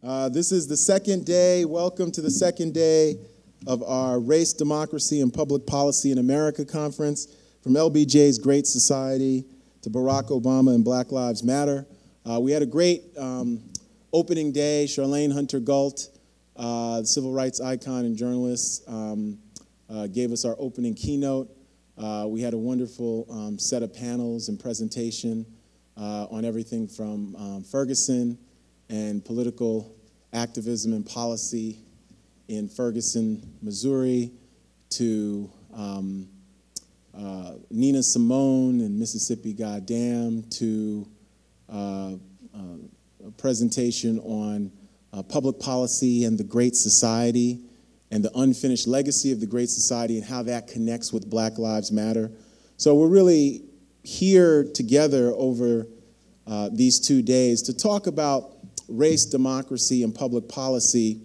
Uh, this is the second day. Welcome to the second day of our Race, Democracy, and Public Policy in America conference. From LBJ's Great Society to Barack Obama and Black Lives Matter. Uh, we had a great um, opening day. Charlayne Hunter-Gault, uh, the civil rights icon and journalist, um, uh, gave us our opening keynote. Uh, we had a wonderful um, set of panels and presentation uh, on everything from um, Ferguson and political activism and policy in Ferguson, Missouri, to um, uh, Nina Simone and Mississippi Goddamn, to uh, uh, a presentation on uh, public policy and the Great Society and the unfinished legacy of the Great Society and how that connects with Black Lives Matter. So we're really here together over uh, these two days to talk about race, democracy, and public policy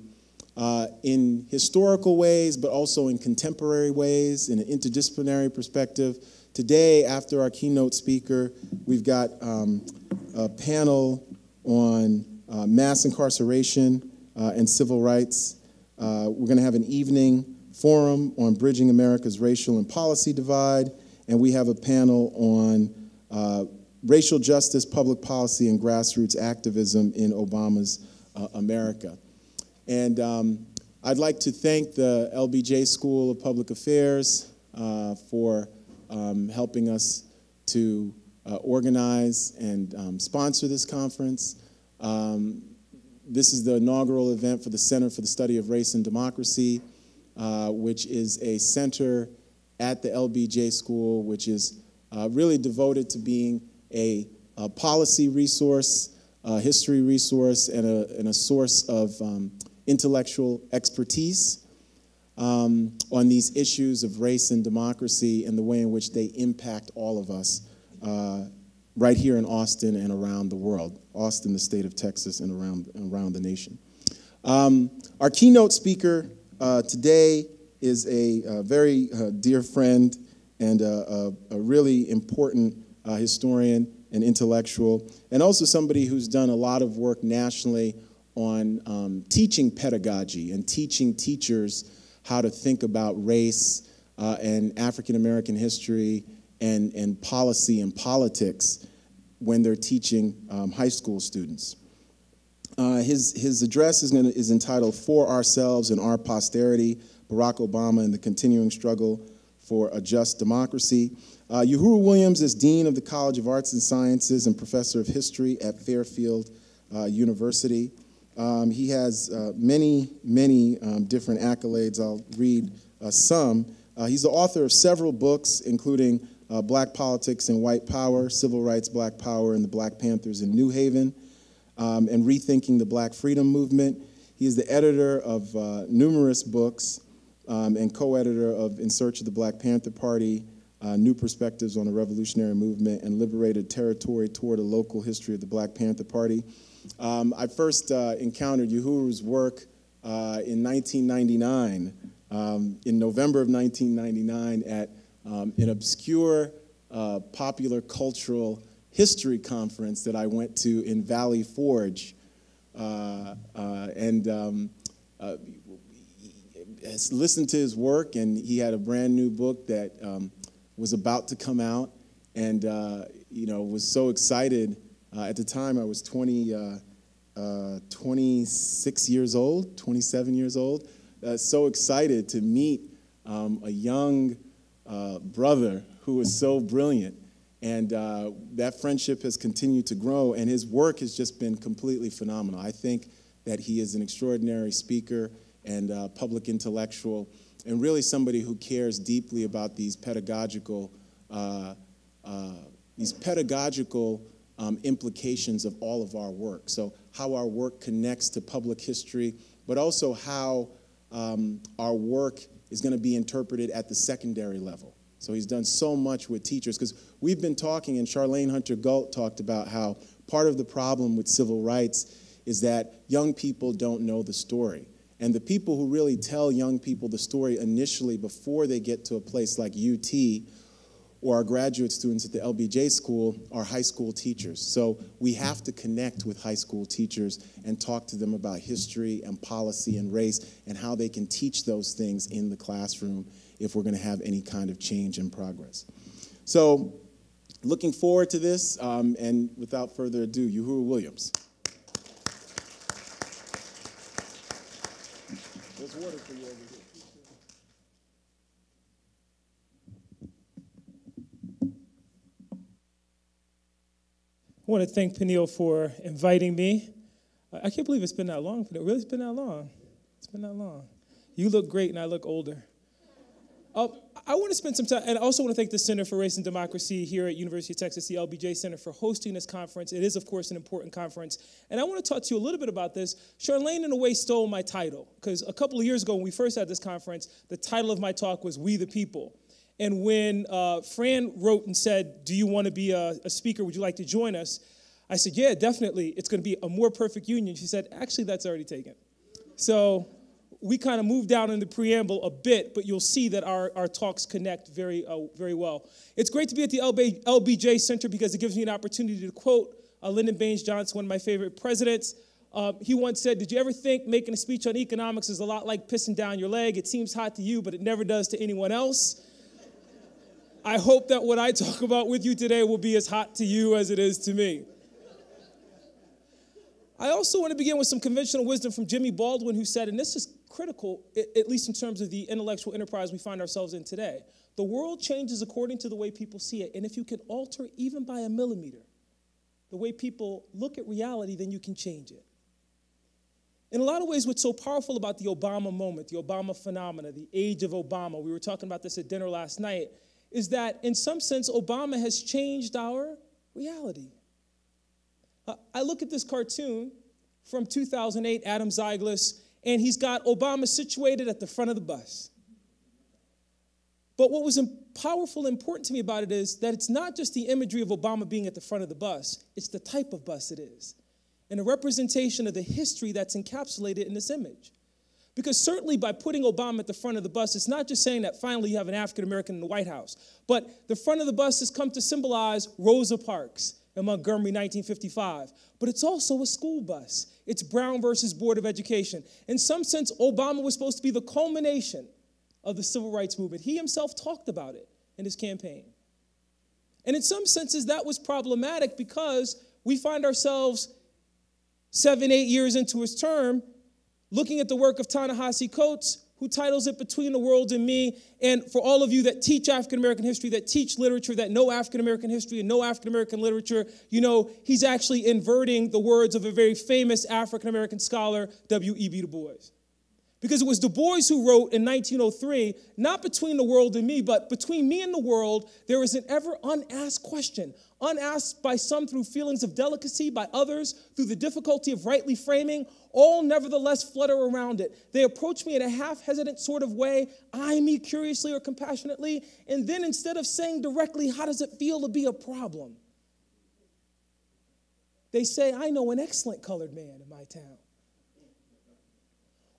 uh, in historical ways, but also in contemporary ways, in an interdisciplinary perspective. Today, after our keynote speaker, we've got um, a panel on uh, mass incarceration uh, and civil rights. Uh, we're going to have an evening forum on bridging America's racial and policy divide, and we have a panel on uh, racial justice, public policy, and grassroots activism in Obama's uh, America. And um, I'd like to thank the LBJ School of Public Affairs uh, for um, helping us to uh, organize and um, sponsor this conference. Um, this is the inaugural event for the Center for the Study of Race and Democracy, uh, which is a center at the LBJ School, which is uh, really devoted to being a, a policy resource, a history resource, and a, and a source of um, intellectual expertise um, on these issues of race and democracy and the way in which they impact all of us uh, right here in Austin and around the world. Austin, the state of Texas, and around, around the nation. Um, our keynote speaker uh, today is a, a very uh, dear friend and a, a, a really important historian and intellectual, and also somebody who's done a lot of work nationally on um, teaching pedagogy and teaching teachers how to think about race uh, and African American history and, and policy and politics when they're teaching um, high school students. Uh, his, his address is, gonna, is entitled For Ourselves and Our Posterity Barack Obama and the Continuing Struggle for a Just Democracy. Uh, Williams is Dean of the College of Arts and Sciences and Professor of History at Fairfield uh, University. Um, he has uh, many, many um, different accolades. I'll read uh, some. Uh, he's the author of several books, including uh, Black Politics and White Power, Civil Rights, Black Power, and the Black Panthers in New Haven, um, and Rethinking the Black Freedom Movement. He is the editor of numerous books um, and co editor of In Search of the Black Panther Party uh, New Perspectives on the Revolutionary Movement and Liberated Territory Toward a Local History of the Black Panther Party. Um, I first uh, encountered Yohuru's work uh, in 1999, um, in November of 1999, at um, an obscure uh, popular cultural history conference that I went to in Valley Forge. Uh, uh, and um, listened to his work, and he had a brand new book that um, was about to come out, and uh, you know was so excited. Uh, at the time, I was 20, uh, uh 26 years old, 27 years old. Uh, so excited to meet um, a young brother who was so brilliant. And that friendship has continued to grow, and his work has just been completely phenomenal. I think that he is an extraordinary speaker and public intellectual and really somebody who cares deeply about these pedagogical, uh, uh, these pedagogical um, implications of all of our work. So how our work connects to public history, but also how um, our work is going to be interpreted at the secondary level. So he's done so much with teachers because we've been talking, and Charlayne Hunter-Gault talked about how part of the problem with civil rights is that young people don't know the story. And the people who really tell young people the story initially before they get to a place like UT or our graduate students at the LBJ school are high school teachers. So we have to connect with high school teachers and talk to them about history and policy and race and how they can teach those things in the classroom if we're going to have any kind of change and progress. So looking forward to this, um, and without further ado, Yohuru Williams. Water for you over here. I want to thank Peniel for inviting me. I can't believe it's been that long. It really, it's been that long. It's been that long. You look great, and I look older. Um, I want to spend some time, and I also want to thank the Center for Race and Democracy here at University of Texas, the LBJ Center, for hosting this conference. It is, of course, an important conference. And I want to talk to you a little bit about this. Charlayne, in a way, stole my title, because a couple of years ago, when we first had this conference, the title of my talk was We the People. And when uh, Fran wrote and said, Do you want to be a, a speaker? Would you like to join us? I said, Yeah, definitely. It's going to be a more perfect union. She said, Actually, that's already taken. So we kind of moved down in the preamble a bit, but you'll see that our, our talks connect very, uh, very well. It's great to be at the LB, LBJ Center because it gives me an opportunity to quote uh, Lyndon Baines Johnson, one of my favorite presidents. Um, he once said, Did you ever think making a speech on economics is a lot like pissing down your leg? It seems hot to you, but it never does to anyone else. I hope that what I talk about with you today will be as hot to you as it is to me. I also want to begin with some conventional wisdom from Jimmy Baldwin, who said, and this is critical, at least in terms of the intellectual enterprise we find ourselves in today. The world changes according to the way people see it, and if you can alter even by a millimeter the way people look at reality, then you can change it. In a lot of ways, what's so powerful about the Obama moment, the Obama phenomena, the age of Obama, we were talking about this at dinner last night, is that in some sense, Obama has changed our reality. Uh, I look at this cartoon from 2008, Adam Zyglis, and he's got Obama situated at the front of the bus. But what was powerful and important to me about it is that it's not just the imagery of Obama being at the front of the bus, it's the type of bus it is, and a representation of the history that's encapsulated in this image. Because certainly by putting Obama at the front of the bus, it's not just saying that finally you have an African American in the White House, but the front of the bus has come to symbolize Rosa Parks in Montgomery, 1955. But it's also a school bus. It's Brown versus Board of Education. In some sense, Obama was supposed to be the culmination of the civil rights movement. He himself talked about it in his campaign. And in some senses, that was problematic because we find ourselves seven, eight years into his term looking at the work of Ta-Nehisi Coates, who titles it Between the World and Me. And for all of you that teach African American history, that teach literature, that know African American history and know African American literature, you know, he's actually inverting the words of a very famous African American scholar, W.E.B. Du Bois. Because it was Du Bois who wrote in 1903, not between the world and me, but between me and the world, there is an ever unasked question, unasked by some through feelings of delicacy, by others through the difficulty of rightly framing, all nevertheless flutter around it. They approach me in a half hesitant sort of way, eye me curiously or compassionately, and then instead of saying directly, How does it feel to be a problem? They say, I know an excellent colored man in my town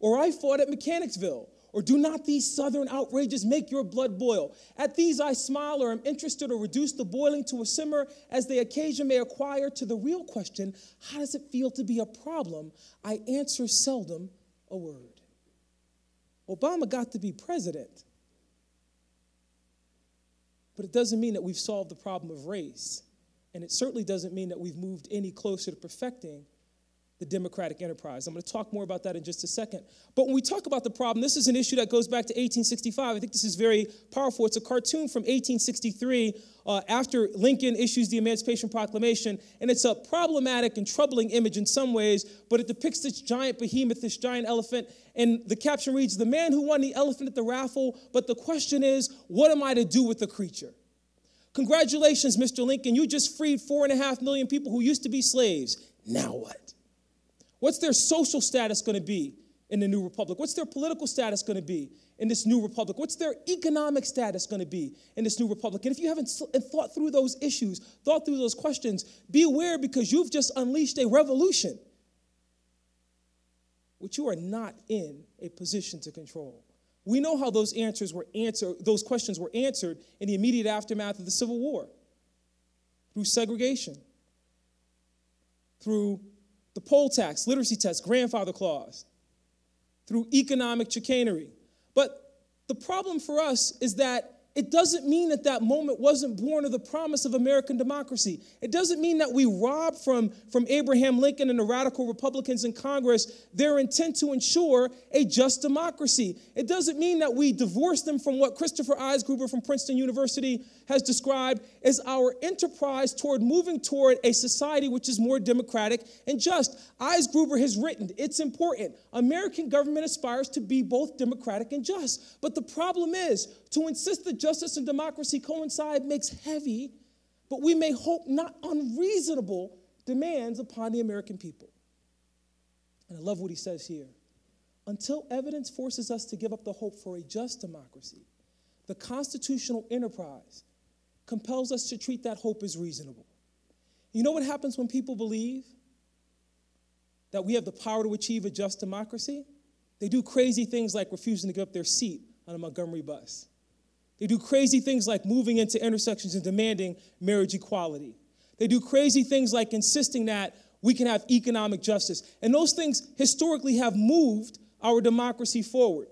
or I fought at Mechanicsville, or do not these southern outrages make your blood boil? At these I smile or am interested or reduce the boiling to a simmer as the occasion may acquire. To the real question, how does it feel to be a problem? I answer seldom a word. Obama got to be president, but it doesn't mean that we've solved the problem of race. And it certainly doesn't mean that we've moved any closer to perfecting the democratic enterprise. I'm going to talk more about that in just a second. But when we talk about the problem, this is an issue that goes back to 1865. I think this is very powerful. It's a cartoon from 1863 uh, after Lincoln issues the Emancipation Proclamation, and it's a problematic and troubling image in some ways, but it depicts this giant behemoth, this giant elephant, and the caption reads, The man who won the elephant at the raffle, but the question is, what am I to do with the creature? Congratulations, Mr. Lincoln. You just freed four and a half million people who used to be slaves. Now what? What's their social status going to be in the new republic? What's their political status going to be in this new republic? What's their economic status going to be in this new republic? And if you haven't uh, thought through those issues, thought through those questions, be aware because you've just unleashed a revolution which you are not in a position to control. We know how those answers were answered, those questions were answered in the immediate aftermath of the Civil War through segregation, through the poll tax, literacy test, grandfather clause, through economic chicanery. But the problem for us is that it doesn't mean that that moment wasn't born of the promise of American democracy. It doesn't mean that we robbed from, from Abraham Lincoln and the radical Republicans in Congress their intent to ensure a just democracy. It doesn't mean that we divorced them from what Christopher Eisgruber from Princeton University has described as our enterprise toward moving toward a society which is more democratic and just. Eisgruber has written, it's important. American government aspires to be both democratic and just. But the problem is, to insist that justice and democracy coincide makes heavy, but we may hope not unreasonable demands upon the American people. And I love what he says here. Until evidence forces us to give up the hope for a just democracy, the constitutional enterprise compels us to treat that hope as reasonable. You know what happens when people believe that we have the power to achieve a just democracy? They do crazy things like refusing to give up their seat on a Montgomery bus. They do crazy things like moving into intersections and demanding marriage equality. They do crazy things like insisting that we can have economic justice. And those things historically have moved our democracy forward.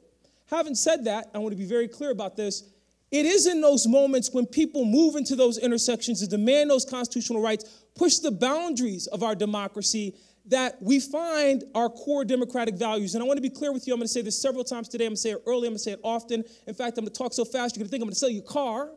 Having said that, I want to be very clear about this. It is in those moments when people move into those intersections and demand those constitutional rights, push the boundaries of our democracy, that we find our core democratic values. And I want to be clear with you. I'm going to say this several times today. I'm going to say it early. I'm going to say it often. In fact, I'm going to talk so fast, you're going to think I'm going to sell you a car.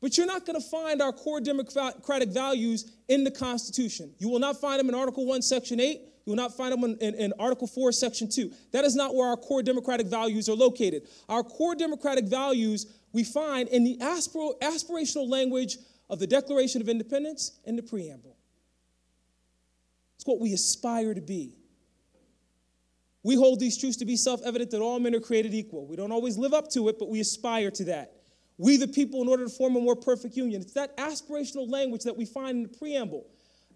But you're not going to find our core democratic values in the Constitution. You will not find them in Article 1, Section 8. You will not find them in, in, in, Article 4, Section 2. That is not where our core democratic values are located. Our core democratic values we find in the aspir- aspirational language of the Declaration of Independence and the preamble. It's what we aspire to be. We hold these truths to be self evident that all men are created equal. We don't always live up to it, but we aspire to that. We, the people, in order to form a more perfect union. It's that aspirational language that we find in the preamble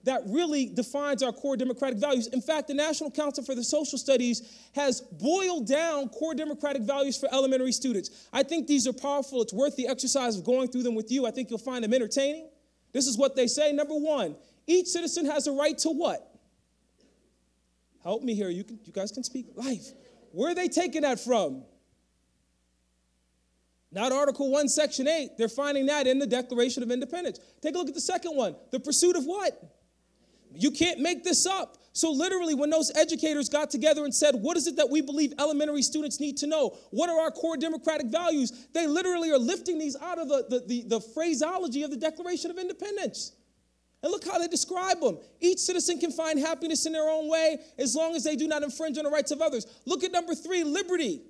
that really defines our core democratic values. In fact, the National Council for the Social Studies has boiled down core democratic values for elementary students. I think these are powerful. It's worth the exercise of going through them with you. I think you'll find them entertaining. This is what they say. Number one, each citizen has a right to what? Help me here. You, can, you guys can speak life. Where are they taking that from? Not Article 1, Section 8. They're finding that in the Declaration of Independence. Take a look at the second one. The pursuit of what? You can't make this up. So, literally, when those educators got together and said, What is it that we believe elementary students need to know? What are our core democratic values? They literally are lifting these out of the, the, the, the phraseology of the Declaration of Independence. And look how they describe them. Each citizen can find happiness in their own way as long as they do not infringe on the rights of others. Look at number three liberty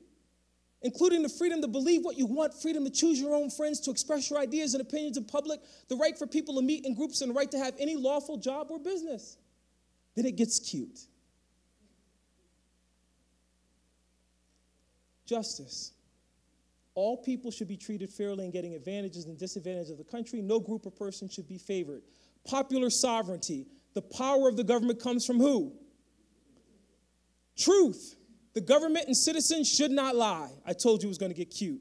including the freedom to believe what you want, freedom to choose your own friends, to express your ideas and opinions in public, the right for people to meet in groups, and the right to have any lawful job or business. Then it gets cute. Justice. All people should be treated fairly in getting advantages and disadvantages of the country. No group or person should be favored. Popular sovereignty. The power of the government comes from who? Truth. The government and citizens should not lie. I told you it was going to get cute.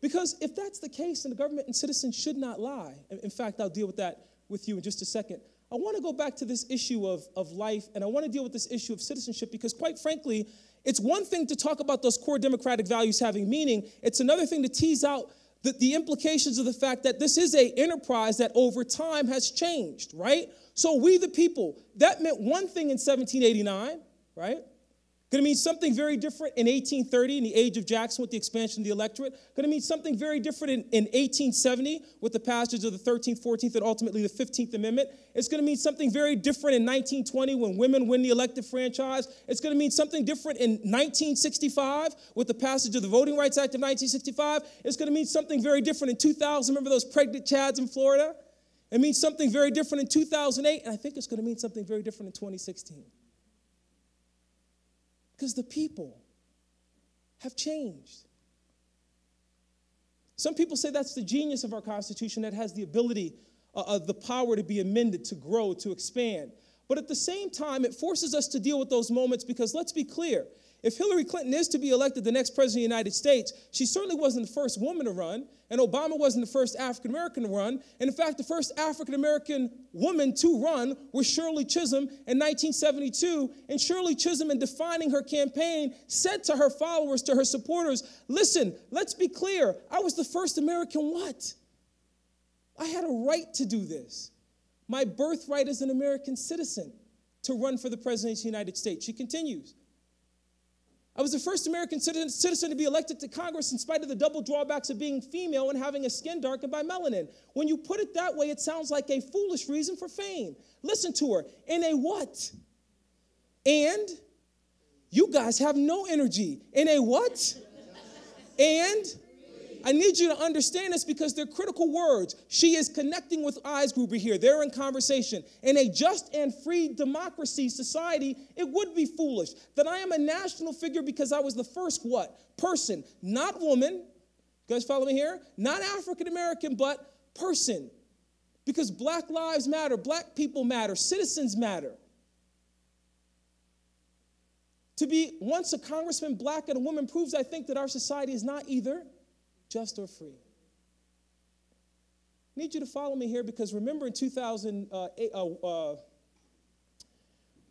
Because if that's the case, then the government and citizens should not lie. In fact, I'll deal with that with you in just a second. I want to go back to this issue of, of life, and I want to deal with this issue of citizenship because, quite frankly, it's one thing to talk about those core democratic values having meaning, it's another thing to tease out the, the implications of the fact that this is a enterprise that over time has changed, right? So we the people, that meant one thing in 1789 right? Going to mean something very different in 1830 in the age of Jackson with the expansion of the electorate. Going to mean something very different in, in 1870 with the passage of the 13th, 14th, and ultimately the 15th Amendment. It's going to mean something very different in 1920 when women win the elective franchise. It's going to mean something different in 1965 with the passage of the Voting Rights Act of 1965. It's going to mean something very different in 2000. Remember those pregnant chads in Florida? It means something very different in 2008, and I think it's going to mean something very different in 2016. Because the people have changed. Some people say that's the genius of our Constitution that has the ability, uh, uh, the power to be amended, to grow, to expand. But at the same time, it forces us to deal with those moments because let's be clear. If Hillary Clinton is to be elected the next president of the United States, she certainly wasn't the first woman to run, and Obama wasn't the first African American to run. And in fact, the first African American woman to run was Shirley Chisholm in 1972. And Shirley Chisholm, in defining her campaign, said to her followers, to her supporters, Listen, let's be clear. I was the first American what? I had a right to do this. My birthright as an American citizen to run for the presidency of the United States. She continues. I was the first American citizen to be elected to Congress in spite of the double drawbacks of being female and having a skin darkened by melanin. When you put it that way, it sounds like a foolish reason for fame. Listen to her. In a what? And you guys have no energy. In a what? And I need you to understand this because they're critical words. She is connecting with eyes Eisgruber here. They're in conversation. In a just and free democracy society, it would be foolish that I am a national figure because I was the first what? Person, not woman. You guys follow me here? Not African American, but person. Because black lives matter, black people matter, citizens matter. To be once a congressman, black and a woman, proves, I think, that our society is not either just or free. I need you to follow me here because remember in 2008, uh, uh,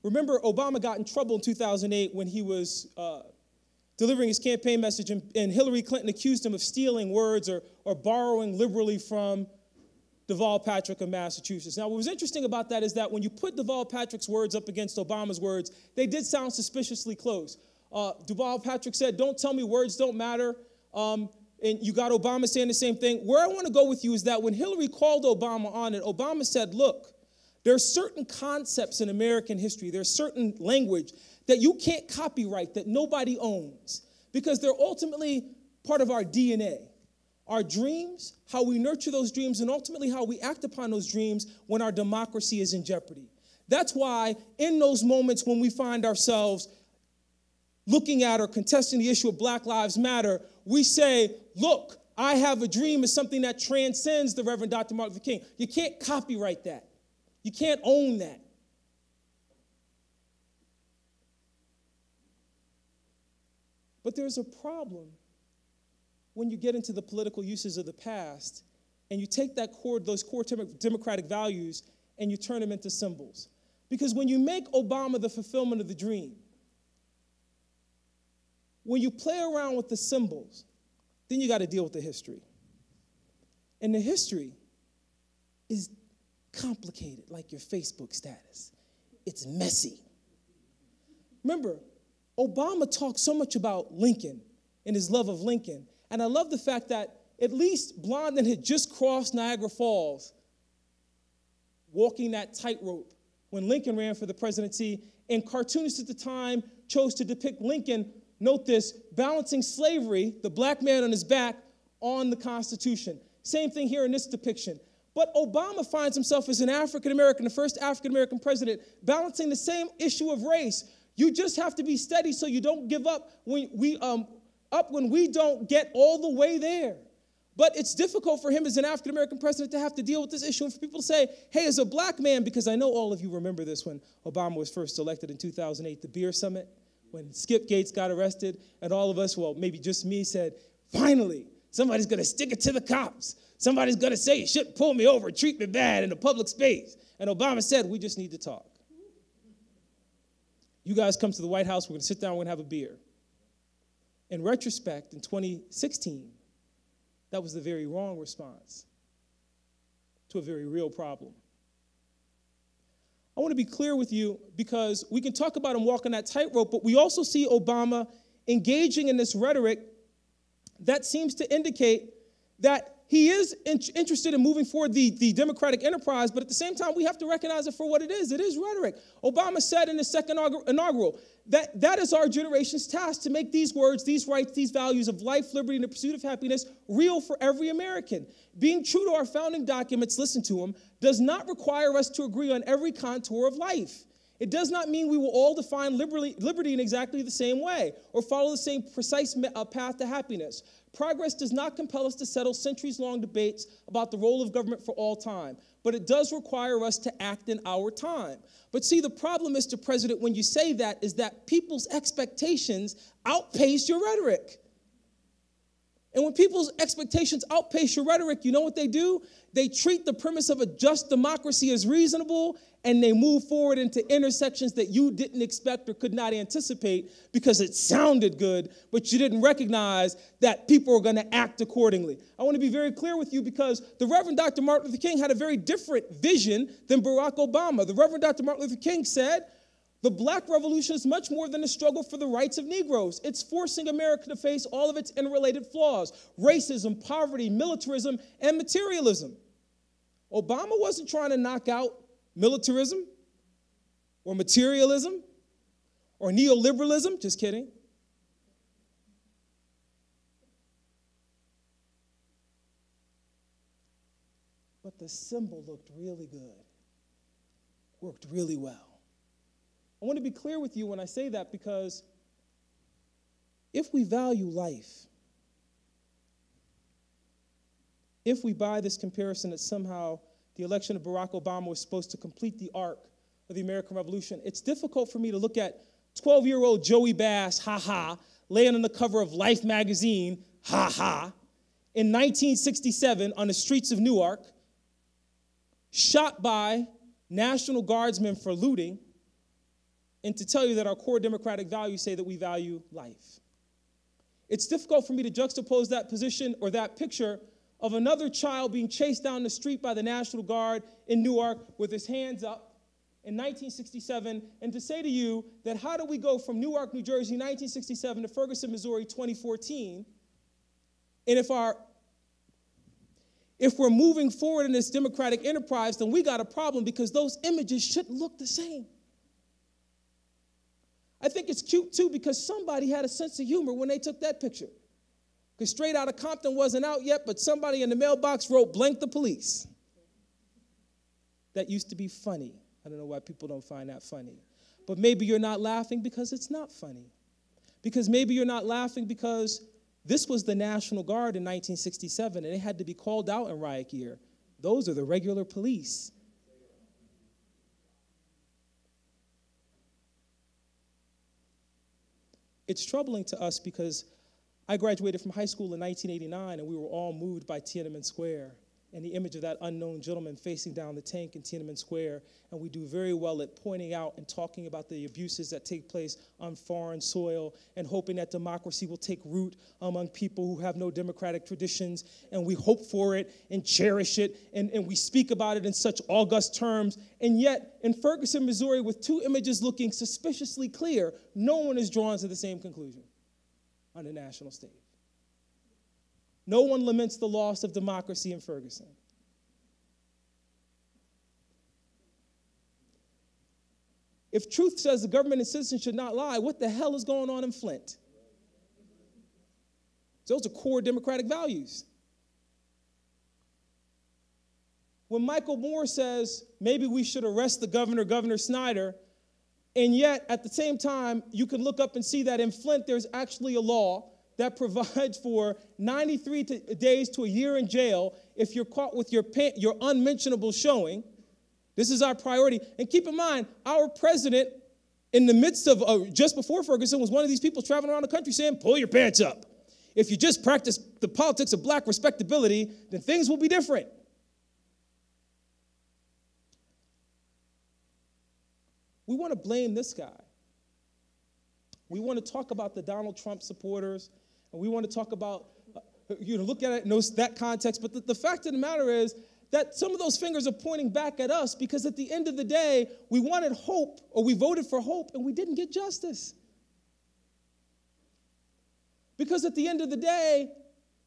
remember Obama got in trouble in 2008 when he was uh, delivering his campaign message, and, and, Hillary Clinton accused him of stealing words or, or borrowing liberally from Deval Patrick of Massachusetts. Now, what was interesting about that is that when you put Deval Patrick's words up against Obama's words, they did sound suspiciously close. Uh, Deval Patrick said, Don't tell me words don't matter. Um, and you got Obama saying the same thing. Where I want to go with you is that when Hillary called Obama on it, Obama said, look, there are certain concepts in American history, there's certain language that you can't copyright, that nobody owns, because they're ultimately part of our DNA. Our dreams, how we nurture those dreams, and ultimately how we act upon those dreams when our democracy is in jeopardy. That's why, in those moments when we find ourselves looking at or contesting the issue of Black Lives Matter, we say, look, I have a dream is something that transcends the Reverend Dr. Martin Luther King. You can't copyright that. You can't own that. But there's a problem when you get into the political uses of the past and you take that core, those core democratic values and you turn them into symbols. Because when you make Obama the fulfillment of the dream, when you play around with the symbols, then you got to deal with the history. And the history is complicated, like your Facebook status. It's messy. Remember, Obama talked so much about Lincoln and his love of Lincoln. And I love the fact that at least Blondin had just crossed Niagara Falls, walking that tightrope when Lincoln ran for the presidency. And cartoonists at the time chose to depict Lincoln note this, balancing slavery, the black man on his back, on the Constitution. Same thing here in this depiction. But Obama finds himself as an African American, the first African American president, balancing the same issue of race. You just have to be steady so you don't give up when we um, up when we don't get all the way there. But it's difficult for him as an African American president to have to deal with this issue and for people to say, hey, as a black man, because I know all of you remember this when Obama was first elected in 2008, the beer summit when Skip Gates got arrested, and all of us, well, maybe just me, said, finally, somebody's gonna stick it to the cops. Somebody's gonna say, you shouldn't pull me over, treat me bad in a public space. And Obama said, we just need to talk. You guys come to the White House, we're gonna sit down, we're gonna have a beer. In retrospect, in 2016, that was the very wrong response to a very real problem. I want to be clear with you because we can talk about him walking that tightrope, but we also see Obama engaging in this rhetoric that seems to indicate that he is in- interested in moving forward the, the democratic enterprise, but at the same time, we have to recognize it for what it is. It is rhetoric. Obama said in his second inaugural that that is our generation's task to make these words, these rights, these values of life, liberty, and the pursuit of happiness real for every American. Being true to our founding documents, listen to them, does not require us to agree on every contour of life. It does not mean we will all define liberty, in exactly the same way or follow the same precise uh, path to happiness. Progress does not compel us to settle centuries long debates about the role of government for all time, but it does require us to act in our time. But see, the problem, Mr. President, when you say that, is that people's expectations outpace your rhetoric. And when people's expectations outpace your rhetoric, you know what they do? They treat the premise of a just democracy as reasonable and they move forward into intersections that you didn't expect or could not anticipate because it sounded good, but you didn't recognize that people are going to act accordingly. I want to be very clear with you because the Reverend Dr. Martin Luther King had a very different vision than Barack Obama. The Reverend Dr. Martin Luther King said, the black revolution is much more than a struggle for the rights of Negroes. It's forcing America to face all of its interrelated flaws racism, poverty, militarism, and materialism. Obama wasn't trying to knock out militarism or materialism or neoliberalism, just kidding. But the symbol looked really good, worked really well. I want to be clear with you when I say that because if we value life, if we buy this comparison that somehow the election of Barack Obama was supposed to complete the arc of the American Revolution, it's difficult for me to look at 12 year old Joey Bass, ha ha, laying on the cover of Life magazine, ha ha, in 1967 on the streets of Newark, shot by National Guardsmen for looting and to tell you that our core democratic values say that we value life. It's difficult for me to juxtapose that position or that picture of another child being chased down the street by the National Guard in Newark with his hands up in 1967 and to say to you that how do we go from Newark, New Jersey, 1967 to Ferguson, Missouri, 2014? And if our if we're moving forward in this democratic enterprise, then we got a problem because those images shouldn't look the same. I think it's cute too because somebody had a sense of humor when they took that picture. Because Straight Outta Compton wasn't out yet, but somebody in the mailbox wrote, Blank the police. That used to be funny. I don't know why people don't find that funny. But maybe you're not laughing because it's not funny. Because maybe you're not laughing because this was the National Guard in 1967 and it had to be called out in riot gear. Those are the regular police. It's troubling to us because I graduated from high school in 1989 and we were all moved by Tiananmen Square and the image of that unknown gentleman facing down the tank in Tiananmen Square. And we do very well at pointing out and talking about the abuses that take place on foreign soil and hoping that democracy will take root among people who have no democratic traditions. And we hope for it and cherish it. And, and we speak about it in such august terms. And yet, in Ferguson, Missouri, with two images looking suspiciously clear, no one is drawn to the same conclusion on the national stage. No one laments the loss of democracy in Ferguson. If truth says the government and citizens should not lie, what the hell is going on in Flint? Those are core democratic values. When Michael Moore says maybe we should arrest the governor, Governor Snyder, and yet at the same time, you can look up and see that in Flint there's actually a law that provides for 93 to, days to a year in jail if you're caught with your, your unmentionable showing. This is our priority. And keep in mind, our president, in the midst of uh, just before Ferguson, was one of these people traveling around the country saying, pull your pants up. If you just practice the politics of black respectability, then things will be different. We want to blame this guy. We want to talk about the Donald Trump supporters and we want to talk about, uh, you know, look at it in those, that context. But the, the fact of the matter is that some of those fingers are pointing back at us because at the end of the day, we wanted hope or we voted for hope and we didn't get justice. Because at the end of the day,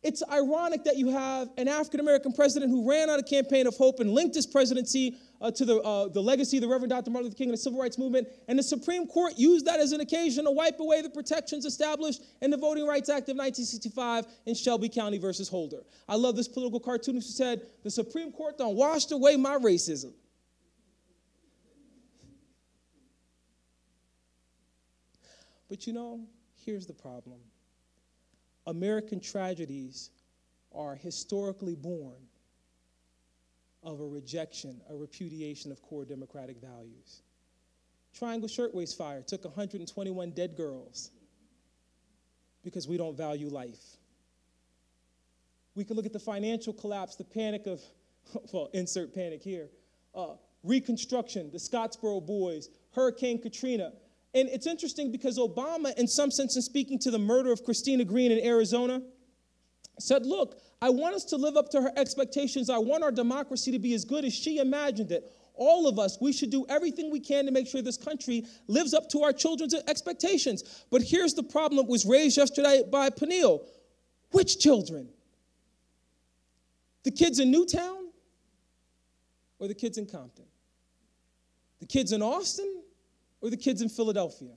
it's ironic that you have an African American president who ran on a campaign of hope and linked his presidency uh, to the, uh, the legacy of the Reverend Dr. Martin Luther King and the Civil Rights Movement, and the Supreme Court used that as an occasion to wipe away the protections established in the Voting Rights Act of 1965 in Shelby County versus Holder. I love this political cartoonist who said, The Supreme Court done washed away my racism. But you know, here's the problem American tragedies are historically born of a rejection, a repudiation of core democratic values. Triangle Shirtwaist Fire took 121 dead girls because we don't value life. We can look at the financial collapse, the panic of, well, insert panic here, uh, Reconstruction, the Scottsboro Boys, Hurricane Katrina. And it's interesting because Obama, in some sense, in speaking to the murder of Christina Green in Arizona, said, Look, I want us to live up to her expectations. I want our democracy to be as good as she imagined it. All of us, we should do everything we can to make sure this country lives up to our children's expectations. But here's the problem that was raised yesterday by Peniel which children? The kids in Newtown or the kids in Compton? The kids in Austin or the kids in Philadelphia?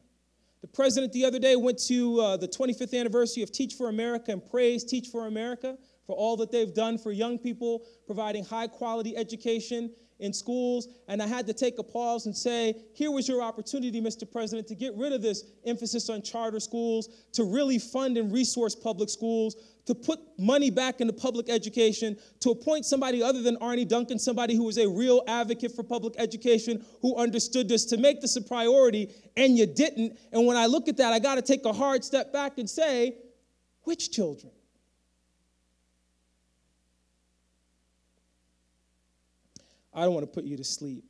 The president the other day went to uh, the 25th anniversary of Teach for America and praised Teach for America for all that they've done for young people, providing high quality education in schools. And I had to take a pause and say, here was your opportunity, Mr. President, to get rid of this emphasis on charter schools, to really fund and resource public schools, to put money back into public education, to appoint somebody other than Arne Duncan, somebody who was a real advocate for public education, who understood this, to make this a priority, and you didn't. And when I look at that, I got to take a hard step back and say, which children? I don't want to put you to sleep.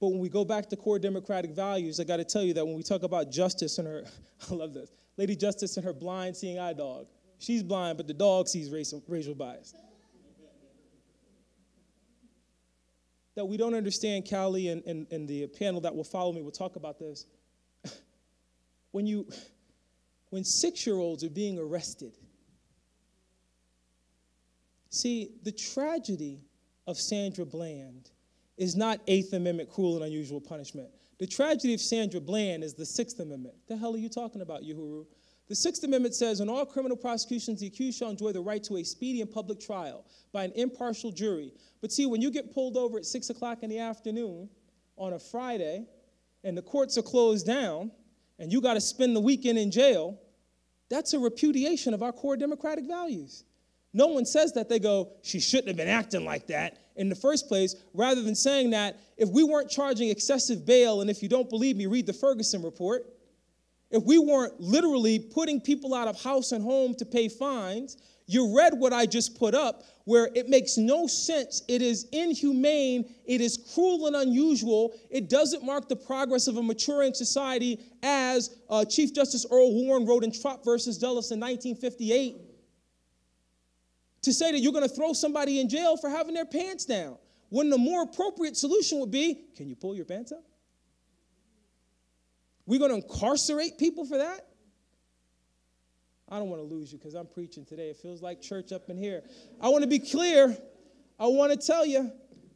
But when we go back to core democratic values, I got to tell you that when we talk about justice and her, I love this, Lady Justice and her blind seeing eye dog. She's blind, but the dog sees racial, racial bias. that we don't understand, Callie and, and, and the panel that will follow me will talk about this. when you, when six-year-olds are being arrested, see, the tragedy of Sandra Bland is not Eighth Amendment cruel and unusual punishment. The tragedy of Sandra Bland is the Sixth Amendment. The hell are you talking about, Yohuru? The Sixth Amendment says, in all criminal prosecutions, the accused shall enjoy the right to a speedy and public trial by an impartial jury. But see, when you get pulled over at 6 o'clock in the afternoon on a Friday and the courts are closed down and you got to spend the weekend in jail, that's a repudiation of our core democratic values. No one says that. They go, she shouldn't have been acting like that in the first place, rather than saying that if we weren't charging excessive bail, and if you don't believe me, read the Ferguson report. If we weren't literally putting people out of house and home to pay fines, you read what I just put up, where it makes no sense. It is inhumane. It is cruel and unusual. It doesn't mark the progress of a maturing society, as uh, Chief Justice Earl Warren wrote in Trop versus Dulles in 1958 to say that you're going to throw somebody in jail for having their pants down. When the more appropriate solution would be, can you pull your pants up? We're going to incarcerate people for that? I don't want to lose you because I'm preaching today. It feels like church up in here. I want to be clear. I want to tell you,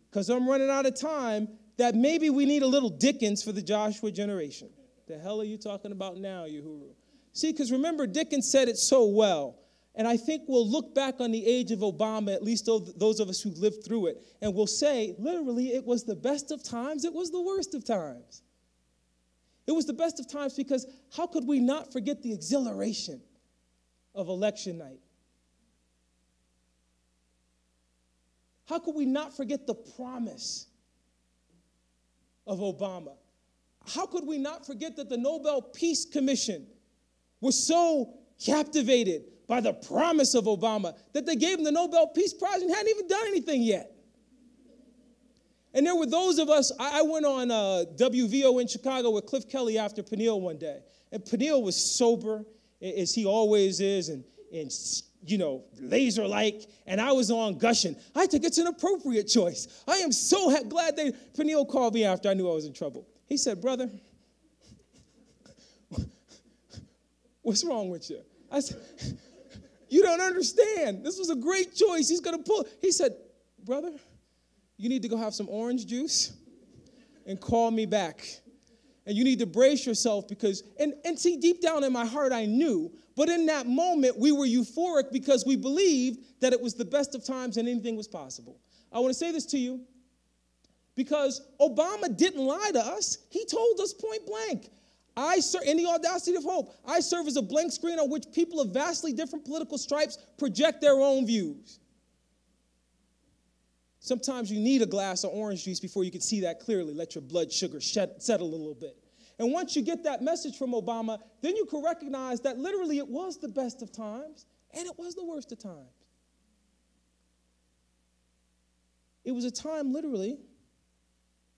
because I'm running out of time, that maybe we need a little Dickens for the Joshua generation. The hell are you talking about now, Yohuru? See, because remember, Dickens said it so well. And I think we'll look back on the age of Obama, at least those of us who lived through it, and we'll say, literally, it was the best of times, it was the worst of times. It was the best of times because how could we not forget the exhilaration of election night? How could we not forget the promise of Obama? How could we not forget that the Nobel Peace Commission was so captivated by the promise of Obama that they gave him the Nobel Peace Prize and hadn't even done anything yet. And there were those of us, I went on uh, WVON in Chicago with Cliff Kelly after Peniel one day. And Peniel was sober, as he always is, and, and you know, laser like, and I was on gushing. I think it's an appropriate choice. I am so ha- glad they, Peniel called me after I knew I was in trouble. He said, Brother, what's wrong with you? I said, you don't understand. This was a great choice. He's going to pull. He said, Brother, you need to go have some orange juice and call me back. And you need to brace yourself because, and, and see, deep down in my heart, I knew. But in that moment, we were euphoric because we believed that it was the best of times and anything was possible. I want to say this to you because Obama didn't lie to us. He told us point blank I serve in the audacity of hope. I serve as a blank screen on which people of vastly different political stripes project their own views. Sometimes you need a glass of orange juice before you can see that clearly. Let your blood sugar settle a little bit. And once you get that message from Obama, then you can recognize that literally it was the best of times and it was the worst of times. It was a time, literally,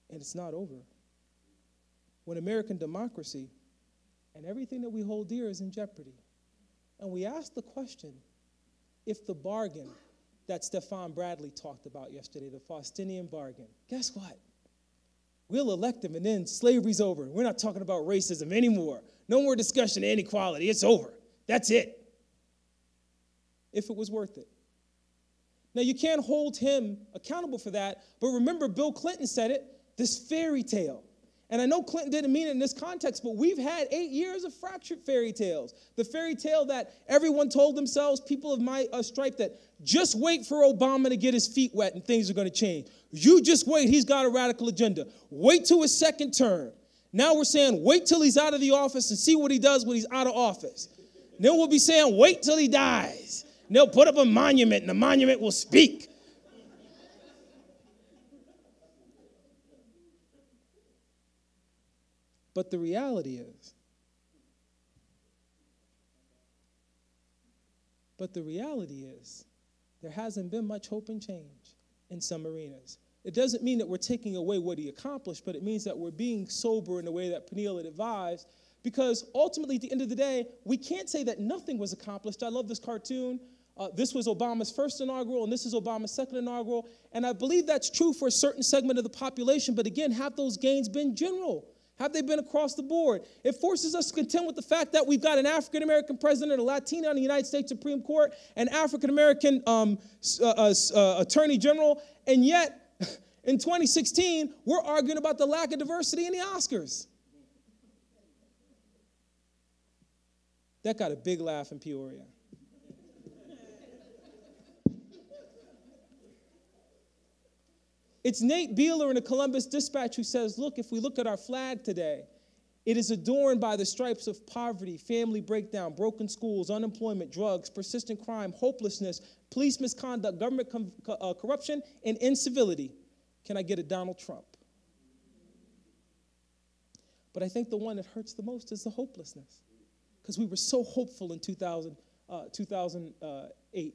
and it's not over, when American democracy and everything that we hold dear is in jeopardy. And we ask the question if the bargain that Stefan Bradley talked about yesterday, the Faustinian bargain, guess what? We'll elect him and then slavery's over. We're not talking about racism anymore. No more discussion of inequality. It's over. That's it. If it was worth it. Now, you can't hold him accountable for that, but remember, Bill Clinton said it this fairy tale. And I know Clinton didn't mean it in this context, but we've had eight years of fractured fairy tales. The fairy tale that everyone told themselves, people of my uh, stripe, that just wait for Obama to get his feet wet and things are going to change. You just wait, he's got a radical agenda. Wait till his second term. Now we're saying wait till he's out of the office and see what he does when he's out of office. Then we'll be saying wait till he dies. And they'll put up a monument and the monument will speak. But the reality is, but the reality is, there hasn't been much hope and change in some arenas. It doesn't mean that we're taking away what he accomplished, but it means that we're being sober in the way that Peniel had advised, because ultimately, at the end of the day, we can't say that nothing was accomplished. I love this cartoon. Uh, this was Obama's first inaugural, and this is Obama's second inaugural. And I believe that's true for a certain segment of the population, but again, have those gains been general? Have they been across the board? It forces us to contend with the fact that we've got an African American president, a Latina on the United States Supreme Court, an African American um, uh, uh, uh, attorney general, and yet in 2016, we're arguing about the lack of diversity in the Oscars. That got a big laugh in Peoria. It's Nate Beeler in the Columbus Dispatch who says, Look, if we look at our flag today, it is adorned by the stripes of poverty, family breakdown, broken schools, unemployment, drugs, persistent crime, hopelessness, police misconduct, government com- uh, corruption, and incivility. Can I get a Donald Trump? But I think the one that hurts the most is the hopelessness. Because we were so hopeful in 2000, uh, 2008.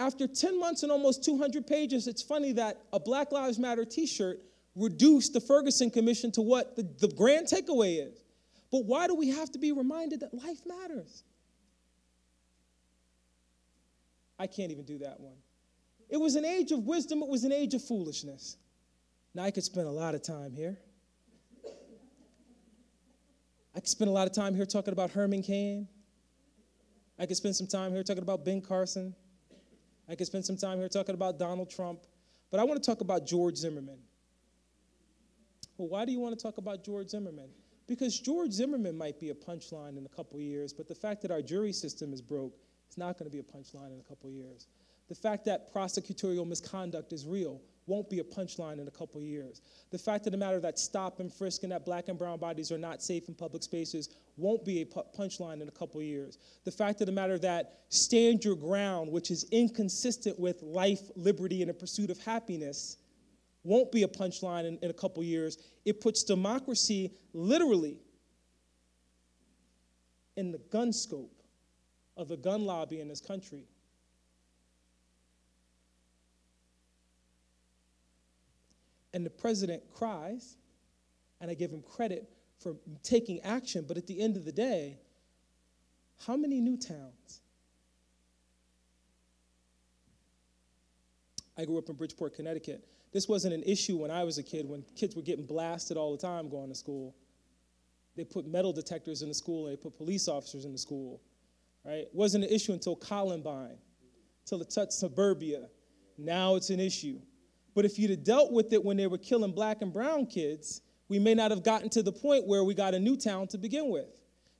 After 10 months and almost 200 pages, it's funny that a Black Lives Matter t shirt reduced the Ferguson Commission to what the, the grand takeaway is. But why do we have to be reminded that life matters? I can't even do that one. It was an age of wisdom, it was an age of foolishness. Now, I could spend a lot of time here. I could spend a lot of time here talking about Herman Cain. I could spend some time here talking about Ben Carson. I could spend some time here talking about Donald Trump, but I want to talk about George Zimmerman. Well, why do you want to talk about George Zimmerman? Because George Zimmerman might be a punchline in a couple years, but the fact that our jury system is broke is not going to be a punchline in a couple years. The fact that prosecutorial misconduct is real won't be a punchline in a couple years. The fact of the matter that stop and frisk and that black and brown bodies are not safe in public spaces won't be a punchline in a couple years. The fact of the matter that stand your ground, which is inconsistent with life, liberty, and a pursuit of happiness, won't be a punchline in, in a couple years. It puts democracy literally in the gun scope of the gun lobby in this country. And the president cries, and I give him credit for taking action, but at the end of the day, how many Newtowns? I grew up in Bridgeport, Connecticut. This wasn't an issue when I was a kid, when kids were getting blasted all the time going to school. They put metal detectors in the school, and they put police officers in the school. Right? It wasn't an issue until Columbine, until it touched suburbia. Now it's an issue. But if you'd have dealt with it when they were killing black and brown kids, we may not have gotten to the point where we got a Newtown to begin with.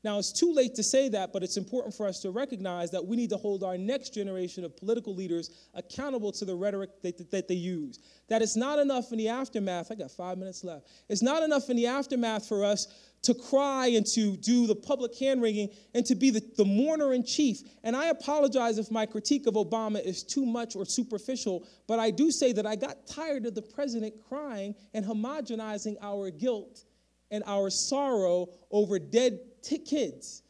Now, it's too late to say that, but it's important for us to recognize that we need to hold our next generation of political leaders accountable to the rhetoric that, that, they use. That it's not enough in the aftermath, I got five minutes left. It's not enough in the aftermath for us to cry and to do the public hand wringing and to be the, the mourner in chief. And I apologize if my critique of Obama is too much or superficial, but I do say that I got tired of the president crying and homogenizing our guilt and our sorrow over dead t- kids.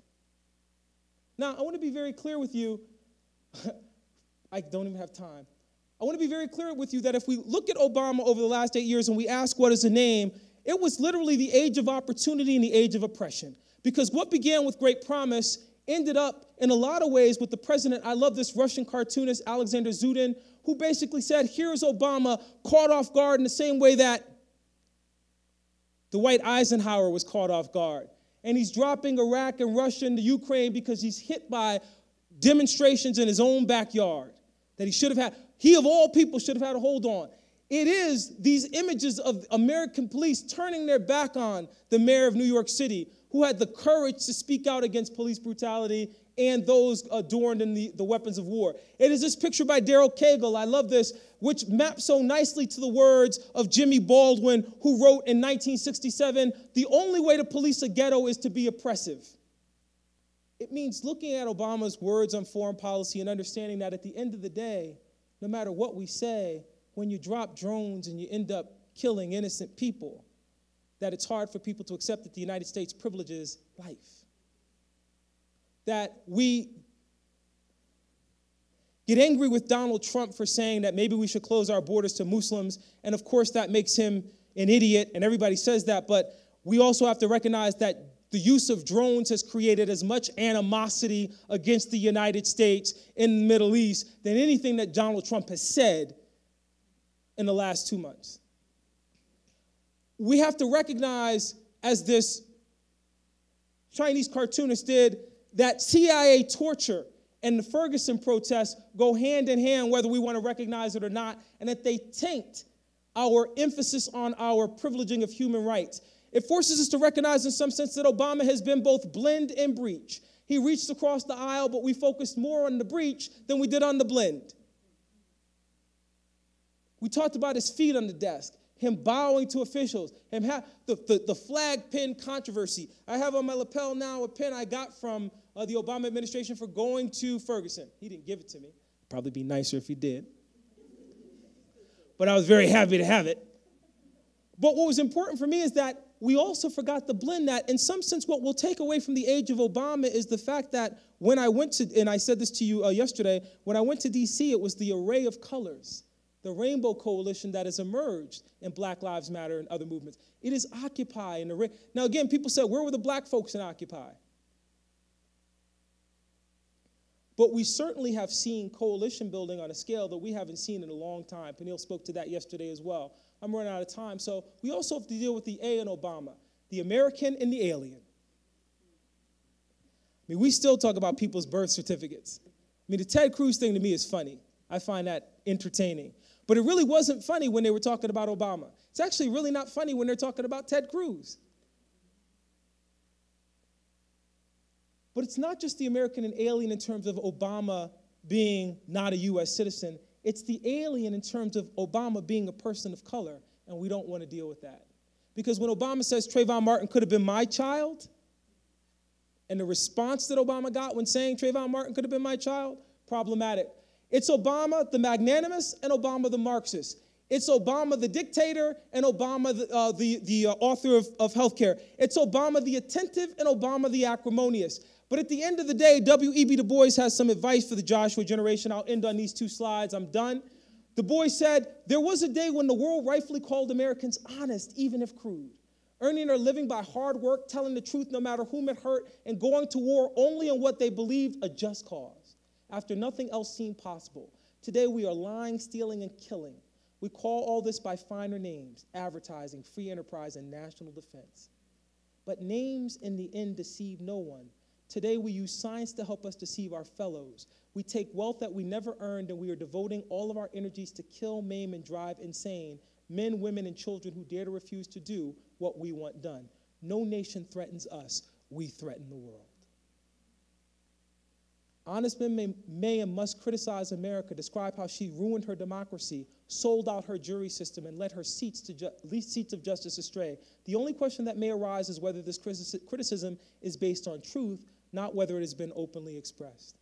Now, I want to be very clear with you. I don't even have time. I want to be very clear with you that if we look at Obama over the last eight years and we ask what is the name, it was literally the age of opportunity and the age of oppression. Because what began with great promise ended up in a lot of ways with the president. I love this Russian cartoonist, Alexander Zudin, who basically said, Here's Obama caught off guard in the same way that Dwight Eisenhower was caught off guard and he's dropping Iraq and Russia into Ukraine because he's hit by demonstrations in his own backyard that he should have had. He, of all people, should have had a hold on. It is these images of American police turning their back on the mayor of New York City, who had the courage to speak out against police brutality and those adorned in the, the weapons of war. It is this picture by Daryl Cagle, I love this, which maps so nicely to the words of Jimmy Baldwin, who wrote in 1967 The only way to police a ghetto is to be oppressive. It means looking at Obama's words on foreign policy and understanding that at the end of the day, no matter what we say, when you drop drones and you end up killing innocent people, that it's hard for people to accept that the United States privileges life that we get angry with Donald Trump for saying that maybe we should close our borders to Muslims. And of course, that makes him an idiot, and everybody says that. But we also have to recognize that the use of drones has created as much animosity against the United States in the Middle East than anything that Donald Trump has said in the last two months. We have to recognize, as this Chinese cartoonist did, that CIA torture and the Ferguson protests go hand in hand, whether we want to recognize it or not, and that they taint our emphasis on our privileging of human rights. It forces us to recognize, in some sense, that Obama has been both blend and breach. He reached across the aisle, but we focused more on the breach than we did on the blend. We talked about his feet on the desk him bowing to officials, him ha- the, the, the, flag pin controversy. I have on my lapel now a pin I got from uh, the Obama administration for going to Ferguson. He didn't give it to me. Probably be nicer if he did. But I was very happy to have it. But what was important for me is that we also forgot to blend that. In some sense, what we'll take away from the age of Obama is the fact that when I went to, and I said this to you uh, yesterday, when I went to DC, it was the array of colors the Rainbow Coalition that has emerged in Black Lives Matter and other movements. It is Occupy and the now again, people said, where were the black folks in Occupy? But we certainly have seen coalition building on a scale that we haven't seen in a long time. Peniel spoke to that yesterday as well. I'm running out of time. So we also have to deal with the A in Obama, the American and the alien. I mean, we still talk about people's birth certificates. I mean, the Ted Cruz thing to me is funny. I find that entertaining. But it really wasn't funny when they were talking about Obama. It's actually really not funny when they're talking about Ted Cruz. But it's not just the American and alien in terms of Obama being not a US citizen, it's the alien in terms of Obama being a person of color, and we don't want to deal with that. Because when Obama says Trayvon Martin could have been my child, and the response that Obama got when saying Trayvon Martin could have been my child, problematic. It's Obama the magnanimous and Obama the Marxist. It's Obama the dictator and Obama the, uh, the, the uh, author of, of healthcare. It's Obama the attentive and Obama the acrimonious. But at the end of the day, W.E.B. Du Bois has some advice for the Joshua generation. I'll end on these two slides. I'm done. Du Bois said, There was a day when the world rightfully called Americans honest, even if crude, earning their living by hard work, telling the truth no matter whom it hurt, and going to war only on what they believed a just cause after nothing else seemed possible. Today we are lying, stealing, and killing. We call all this by finer names advertising, free enterprise, and national defense. But names in the end deceive no one. Today we use science to help us deceive our fellows. We take wealth that we never earned and we are devoting all of our energies to kill, maim, and drive insane men, women, and children who dare to refuse to do what we want done. No nation threatens us. we threaten the world. Honest men may, may, and must criticize America, describe how she ruined her democracy, sold out her jury system, and led her seats, to ju- seats of justice astray. The only question that may arise is whether this criticism is based on truth, not whether it has been openly expressed.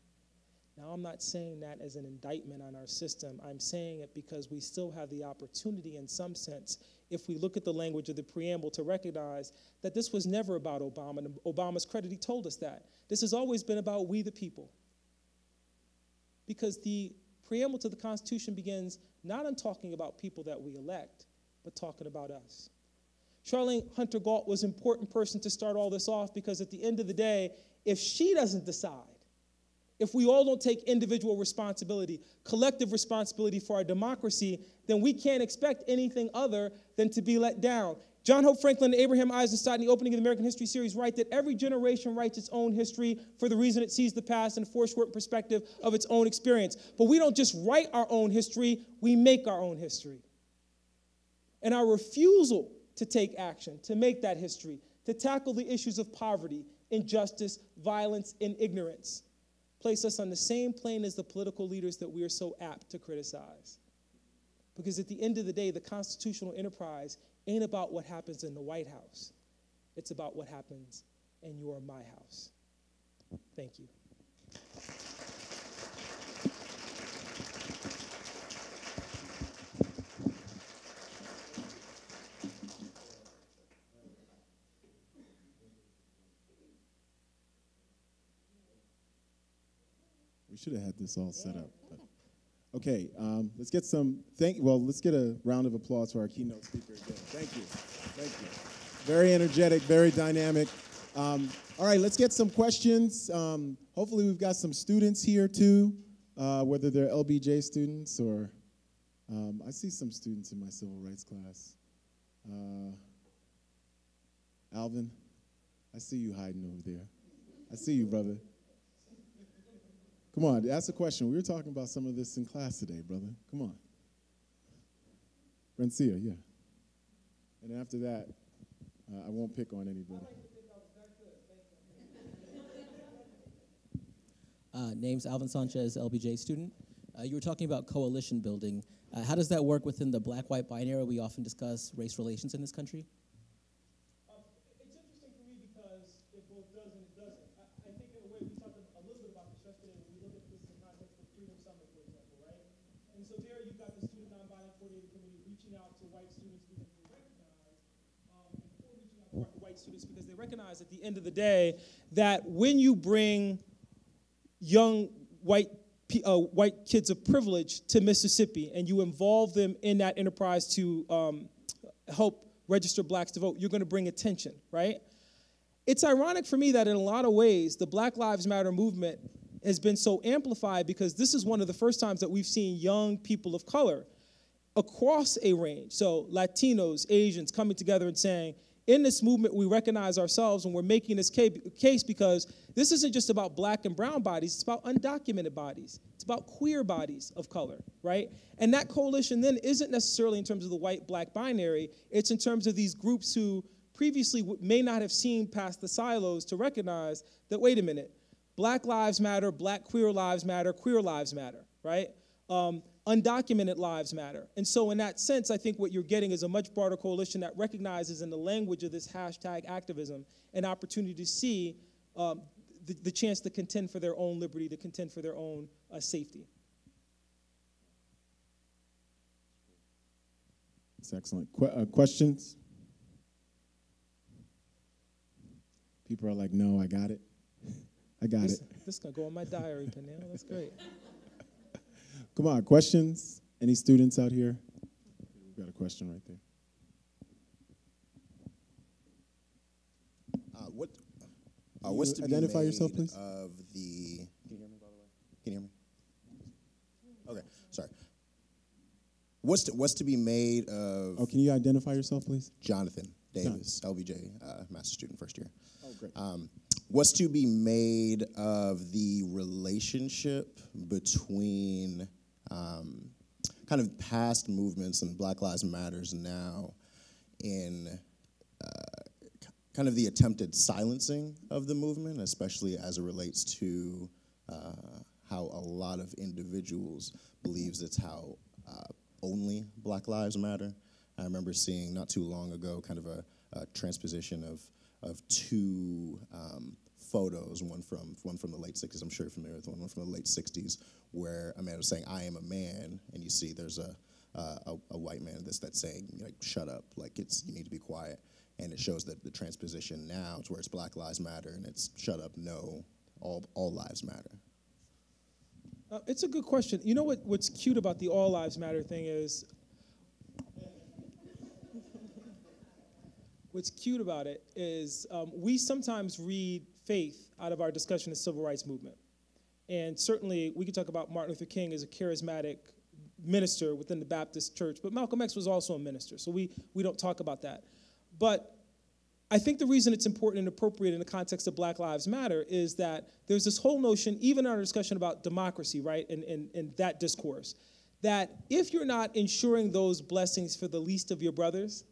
Now, I'm not saying that as an indictment on our system. I'm saying it because we still have the opportunity, in some sense, if we look at the language of the preamble, to recognize that this was never about Obama. And Obama's credit, he told us that. This has always been about we the people. Because the preamble to the Constitution begins not on talking about people that we elect, but talking about us. Charlayne Hunter-Gault was an important person to start all this off because at the end of the day, if she doesn't decide, if we all don't take individual responsibility, collective responsibility for our democracy, then we can't expect anything other than to be let down. John Hope Franklin and Abraham Eisenstadt in the opening of the American History series write that every generation writes its own history for the reason it sees the past and foreshortened perspective of its own experience. But we don't just write our own history, we make our own history. And our refusal to take action, to make that history, to tackle the issues of poverty, injustice, violence, and ignorance place us on the same plane as the political leaders that we are so apt to criticize. Because at the end of the day, the constitutional enterprise ain't about what happens in the White House, it's about what happens in your my house. Thank you. Should have had this all set up. But. Okay, um, let's get some, thank, well, let's get a round of applause for our keynote speaker again. Thank you, thank you. Very energetic, very dynamic. Um, all right, let's get some questions. Um, hopefully we've got some students here too, uh, whether they're LBJ students or, um, I see some students in my civil rights class. Uh, Alvin, I see you hiding over there. I see you, brother. Come on, ask a question. We were talking about some of this in class today, brother. Come on. Rencia, yeah. And after that, uh, I won't pick on anybody. Uh, name's Alvin Sanchez, LBJ student. Uh, you were talking about coalition building. Uh, how does that work within the black white binary we often discuss race relations in this country? students because they recognize at the end of the day that when you bring young white uh, white kids of privilege to Mississippi and you involve them in that enterprise to um, help register blacks to vote, you're going to bring attention, right? It's ironic for me that in a lot of ways, the Black Lives Matter movement has been so amplified because this is one of the first times that we've seen young people of color across a range, so Latinos, Asians coming together and saying, in this movement, we recognize ourselves and we're making this case because this isn't just about black and brown bodies, it's about undocumented bodies. It's about queer bodies of color, right? And that coalition then isn't necessarily in terms of the white black binary, it's in terms of these groups who previously may not have seen past the silos to recognize that, wait a minute, black lives matter, black queer lives matter, queer lives matter, right? Um, undocumented lives matter. And so, in that sense, I think what you're getting is a much broader coalition that recognizes, in the language of this hashtag activism, an opportunity to see um, the, the, chance to contend for their own liberty, to contend for their own uh, safety. That's excellent. Qu- uh, questions? People are like, no, I got it. I got this, it. This is going to go on my diary, Peniel. That's great. Come on, questions? Any students out here? We've got a question right there. Uh, what? Uh, what's to identify yourself, please? Of the. Can you hear me? By the way, can you hear me? Okay, sorry. What's to, what's to be made of? Oh, can you identify yourself, please? Jonathan Davis, Jonathan. LBJ, uh, master student, first year. Oh, great. Um, what's to be made of the relationship between um, kind of past movements and Black Lives Matters now in uh, kind of the attempted silencing of the movement, especially as it relates to uh, how a lot of individuals believes it's how uh, only Black Lives Matter. I remember seeing not too long ago kind of a, a transposition of of two um, photos, one from one from the late '60s. I'm sure you're familiar with one, one from the late '60s, where a man was saying, "I am a man," and you see there's a a, a, white man that's that's saying like shut up like it's you need to be quiet and it shows that the transposition now to where it's black lives matter and it's shut up no all all lives matter uh, it's a good question you know what what's cute about the all lives matter thing is what's cute about it is um, we sometimes read faith out of our discussion of the civil rights movement and certainly we could talk about martin luther king as a charismatic minister within the Baptist church, but Malcolm X was also a minister, so we, we don't talk about that. But I think the reason it's important and appropriate in the context of Black Lives Matter is that there's this whole notion, even in our discussion about democracy, right, and, and, and that discourse, that if you're not ensuring those blessings for the least of your brothers,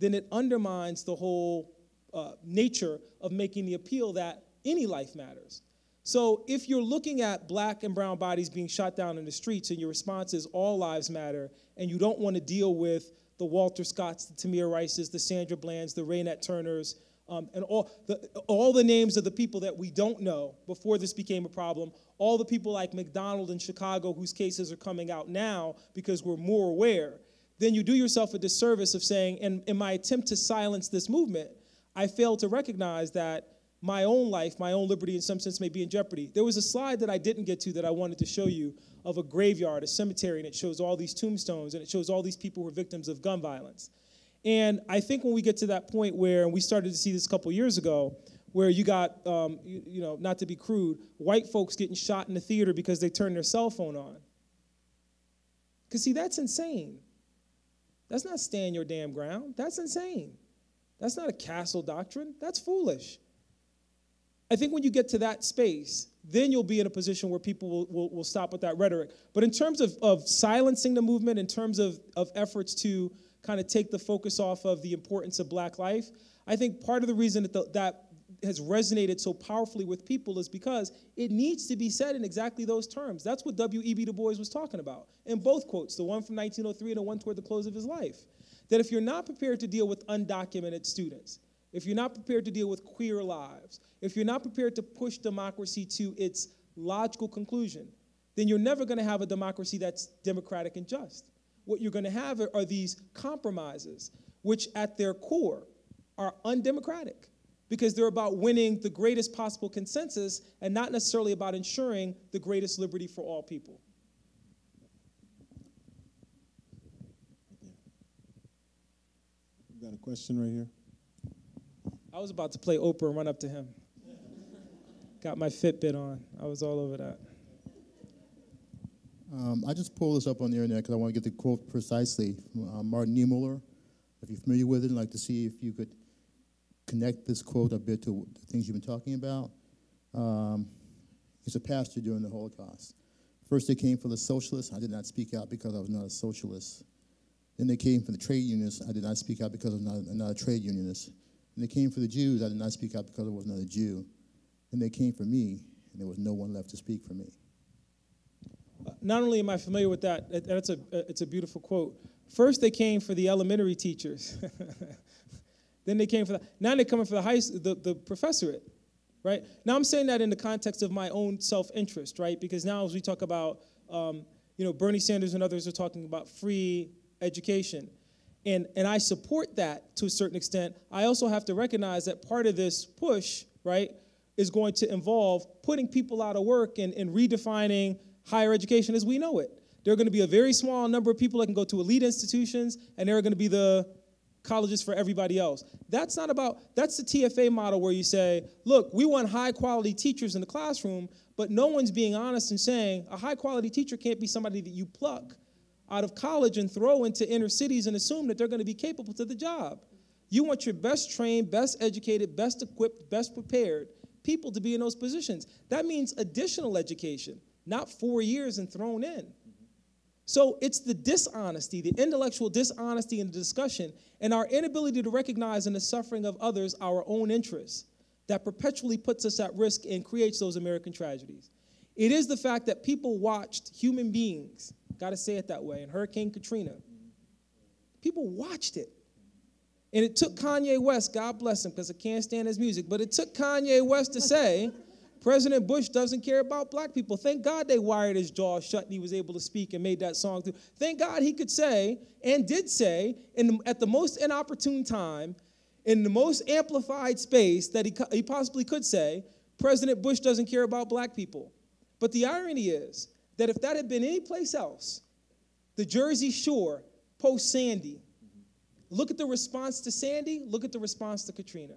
then it undermines the whole uh, nature of making the appeal that any life matters. So if you're looking at black and brown bodies being shot down in the streets and your response is all lives matter, and you don't want to deal with the Walter Scotts, the Tamir Rices, the Sandra Blands, the Raynette Turners, um, and all the, all the names of the people that we don't know before this became a problem, all the people like McDonald in Chicago whose cases are coming out now because we're more aware, then you do yourself a disservice of saying, in, in my attempt to silence this movement, I failed to recognize that my own life, my own liberty in some sense may be in jeopardy. There was a slide that I didn't get to that I wanted to show you of a graveyard, a cemetery, and it shows all these tombstones and it shows all these people who were victims of gun violence. And I think when we get to that point where, and we started to see this a couple years ago, where you got, um, you, you know, not to be crude, white folks getting shot in the theater because they turned their cell phone on. Because, see, that's insane. That's not stand your damn ground. That's insane. That's not a castle doctrine. That's foolish. I think when you get to that space, then you'll be in a position where people will, will, will, stop with that rhetoric. But in terms of, of silencing the movement, in terms of, of efforts to kind of take the focus off of the importance of black life, I think part of the reason that the, that has resonated so powerfully with people is because it needs to be said in exactly those terms. That's what W.E.B. Du Bois was talking about in both quotes, the one from 1903 and the one toward the close of his life. That if you're not prepared to deal with undocumented students, if you're not prepared to deal with queer lives, if you're not prepared to push democracy to its logical conclusion, then you're never going to have a democracy that's democratic and just. What you're going to have are these compromises, which at their core are undemocratic because they're about winning the greatest possible consensus and not necessarily about ensuring the greatest liberty for all people. Got a question right here? I was about to play Oprah and run up to him. Got my Fitbit on. I was all over that. Um, I just pulled this up on the internet because I want to get the quote precisely from uh, Martin Niemöller. If you're familiar with it, I'd like to see if you could connect this quote a bit to the things you've been talking about. Um, he's a pastor during the Holocaust. First, they came for the socialists. I did not speak out because I was not a socialist. Then they came for the trade unionists. I did not speak out because I was not, a trade unionist. And they came for the Jews. I did not speak out because I was not a Jew. And they came for me, and there was no one left to speak for me. Not only am I familiar with that, that's a, it's a beautiful quote. First, they came for the elementary teachers. then they came for the, now they're coming for the high the, the professorate, right? Now I'm saying that in the context of my own self-interest, right? Because now as we talk about, um, you know, Bernie Sanders and others are talking about free education and, and I support that to a certain extent, I also have to recognize that part of this push, right, is going to involve putting people out of work and, and redefining higher education as we know it. There are going to be a very small number of people that can go to elite institutions, and there are going to be the colleges for everybody else. That's not about, that's the TFA model where you say, look, we want high quality teachers in the classroom, but no one's being honest and saying a high quality teacher can't be somebody that you pluck out of college and throw into inner cities and assume that they're going to be capable to the job. You want your best trained, best educated, best equipped, best prepared people to be in those positions. That means additional education, not four years and thrown in. So it's the dishonesty, the intellectual dishonesty in the discussion, and our inability to recognize in the suffering of others our own interests that perpetually puts us at risk and creates those American tragedies. It is the fact that people watched human beings, gotta say it that way, in Hurricane Katrina. People watched it. And it took Kanye West, God bless him, because I can't stand his music, but it took Kanye West to say, President Bush doesn't care about black people. Thank God they wired his jaw shut and he was able to speak and made that song through. Thank God he could say and did say in, at the most inopportune time, in the most amplified space that he, he possibly could say, President Bush doesn't care about black people. But the irony is that if that had been any place else, the Jersey Shore post Sandy, look at the response to Sandy, look at the response to Katrina.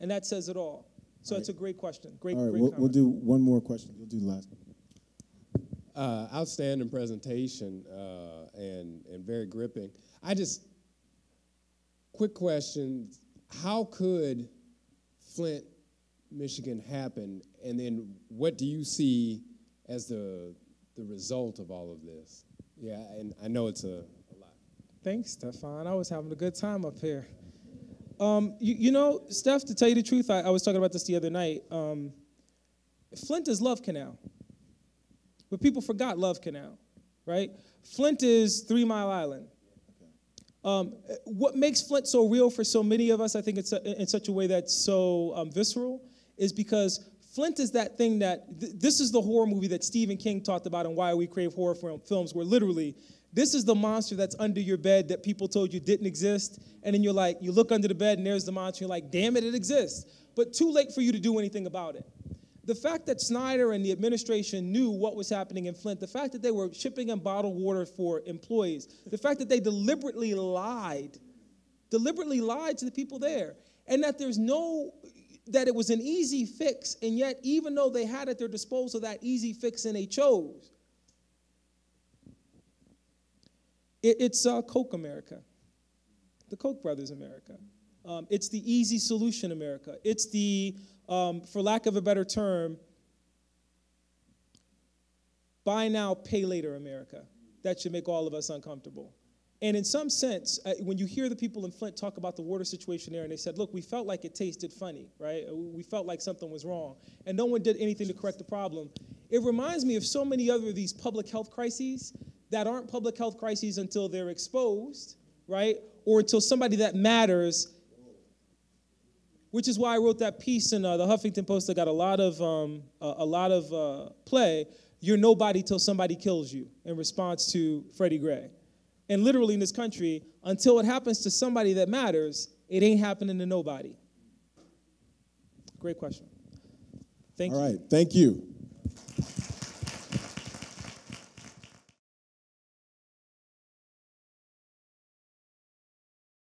And that says it all. So it's a great question. Great, All right, great we'll, we'll do one more question. We'll do the last one. Uh, outstanding presentation uh, and and very gripping. I just quick question: How could Flint, Michigan happen, and then what do you see as the the result of all of this? Yeah, and I know it's a, a lot. Thanks, Stefan. I was having a good time up here. Um, you, you know, Steph, to tell you the truth, I, I was talking about this the other night. Um, Flint is Love Canal. But people forgot Love Canal, right? Flint is Three Mile Island. Um, what makes Flint so real for so many of us, I think it's a, in such a way that's so um, visceral, is because Flint is that thing that, th- this is the horror movie that Stephen King talked about and why we crave horror film, films, where literally, this is the monster that's under your bed that people told you didn't exist. And then you're like, you look under the bed and there's the monster. You're like, damn it, it exists. But too late for you to do anything about it. The fact that Snyder and the administration knew what was happening in Flint, the fact that they were shipping in bottled water for employees, the fact that they deliberately lied, deliberately lied to the people there, and that there's no, that it was an easy fix, and yet even though they had at their disposal that easy fix and they chose, it, it's uh, Koch America, the Koch brothers America. Um, it's the easy solution America. It's the, um, for lack of a better term, buy now, pay later America. That should make all of us uncomfortable. And in some sense, when you hear the people in Flint talk about the water situation there, and they said, look, we felt like it tasted funny, right? Uh, We felt like something was wrong. And no one did anything to correct the problem. It reminds me of so many other of these public health crises that aren't public health crises until they're exposed, right? Or until somebody that matters which is why I wrote that piece in uh, the Huffington Post that got a lot of um, a, a lot of uh, play. You're nobody till somebody kills you in response to Freddie Gray, and literally in this country, until it happens to somebody that matters, it ain't happening to nobody. Great question. Thank All you. right, thank you.